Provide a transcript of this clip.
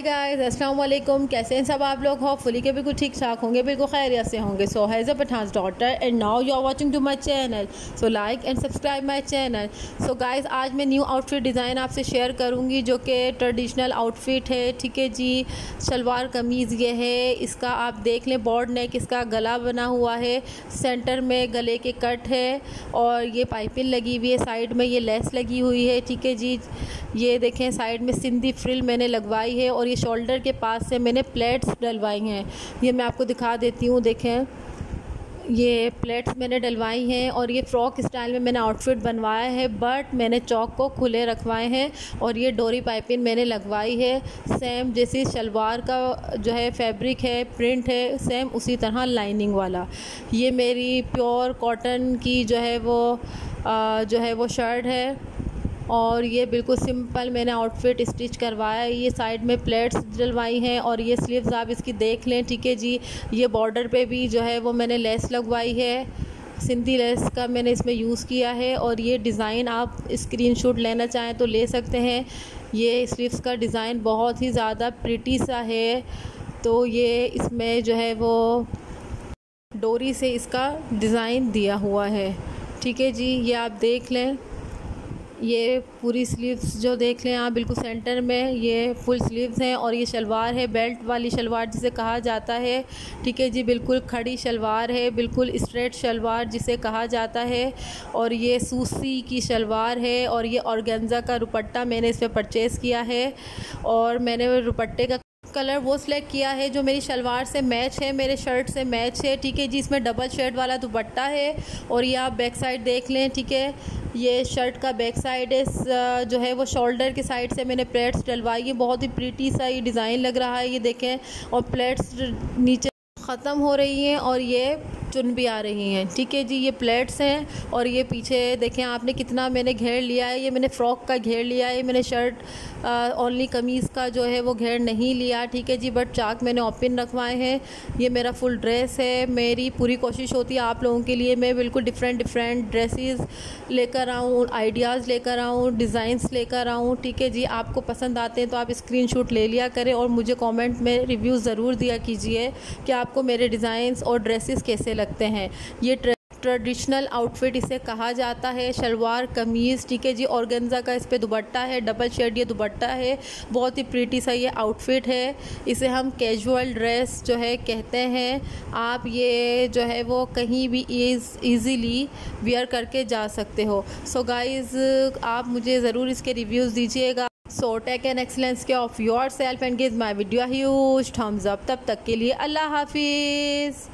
Guys अस्सलाम वालेकुम कैसे हैं सब आप लोग? होपफुली के बिल्कुल ठीक ठाक होंगे। बिल्कुल खैरियत से होंगे। So has a Pathan daughter and now you are watching to my channel so like and subscribe my channel so guys आज मैं न्यू आउटफिट डिज़ाइन आपसे शेयर करूँगी जो कि ट्रेडिशनल आउटफिट है। ठीक है जी? शलवार कमीज़ ये है। इसका आप देख लें बॉर्ड नेक इसका गला बना हुआ है। सेंटर में गले के कट है। और ये पाइपिंग लगी हुई है। साइड में ये लेस लगी हुई है। ठीक है जी? ये देखें साइड में सिंधी फ्रिल मैंने लगवाई है और ये शोल्डर के पास से मैंने प्लेट्स डलवाई हैं। ये मैं आपको दिखा देती हूँ देखें। ये प्लेट्स मैंने डलवाई हैं और ये फ़्रॉक स्टाइल में मैंने आउटफिट बनवाया है बट मैंने चौक को खुले रखवाए हैं और ये डोरी पाइपिंग मैंने लगवाई है। सेम जैसी शलवार का जो है फैब्रिक है प्रिंट है सेम उसी तरह लाइनिंग वाला। ये मेरी प्योर कॉटन की जो है वो आ, जो है वो शर्ट है। और ये बिल्कुल सिंपल मैंने आउटफिट स्टिच करवाया है। ये साइड में प्लेट्स डलवाई हैं और ये स्लीव्स आप इसकी देख लें, ठीक है जी। ये बॉर्डर पे भी जो है वो मैंने लेस लगवाई है। सिंधी लेस का मैंने इसमें यूज़ किया है और ये डिज़ाइन आप स्क्रीनशॉट लेना चाहें तो ले सकते हैं। ये स्लीव्स का डिज़ाइन बहुत ही ज़्यादा प्रिटी सा है। तो ये इसमें जो है वो डोरी से इसका डिज़ाइन दिया हुआ है, ठीक है जी। ये आप देख लें। ये पूरी स्लीव्स जो देख लें आप, बिल्कुल सेंटर में ये फुल स्लीव्स हैं और ये शलवार है बेल्ट वाली शलवार जिसे कहा जाता है। ठीक है जी, बिल्कुल खड़ी शलवार है, बिल्कुल स्ट्रेट शलवार जिसे कहा जाता है। और ये सूसी की शलवार है और ये ऑर्गेन्जा का रुपट्टा मैंने इस पर परचेज़ किया है। और मैंने रुपट्टे का कलर वो सिलेक्ट किया है जो मेरी शलवार से मैच है, मेरे शर्ट से मैच है। ठीक है जी, इसमें डबल शर्ट वाला दुपट्टा है और ये आप बैक साइड देख लें, ठीक है? ये शर्ट का बैक साइड है जो है वो शोल्डर के साइड से मैंने प्लेट्स डलवाई है। बहुत ही प्रीटी सा ये डिज़ाइन लग रहा है, ये देखें। और प्लेट्स नीचे ख़त्म हो रही हैं और ये चुन भी आ रही हैं। ठीक है जी, ये प्लेट्स हैं और ये पीछे देखें आपने कितना मैंने घेर लिया है। ये मैंने फ़्रॉक का घेर लिया है, मैंने शर्ट ओनली कमीज़ का जो है वो घेर नहीं लिया। ठीक है जी, बट चाक मैंने ओपन रखवाए हैं। ये मेरा फुल ड्रेस है, मेरी पूरी कोशिश होती है आप लोगों के लिए। मैं बिल्कुल डिफरेंट डिफरेंट ड्रेसेस लेकर आऊँ, आइडियाज़ लेकर आऊँ, डिज़ाइंस लेकर आऊँ। ठीक है जी, आपको पसंद आते हैं तो आप स्क्रीन ले लिया करें और मुझे कॉमेंट में रिव्यू ज़रूर दिया कीजिए कि आपको मेरे डिज़ाइंस और ड्रेसेस कैसे लगते हैं। ये ट्रेडिशनल आउटफिट इसे कहा जाता है। शलवार, कमीज़, ठीक है जी? ऑर्गेन्जा का इस पर दुबट्टा है, डबल शेड ये दुबट्टा है। बहुत ही प्रीटी सा ये आउटफिट है। इसे हम कैजुअल ड्रेस जो है कहते हैं। आप ये जो है वो कहीं भी ईज़िली वियर करके जा सकते हो। सो so गाइज़ आप मुझे ज़रूर इसके रिव्यूज़ दीजिएगा। सो टेक एन एक्सलेंस के of yourself and give my video huge thumbs up तब तक के लिए अल्लाह हाफिज़।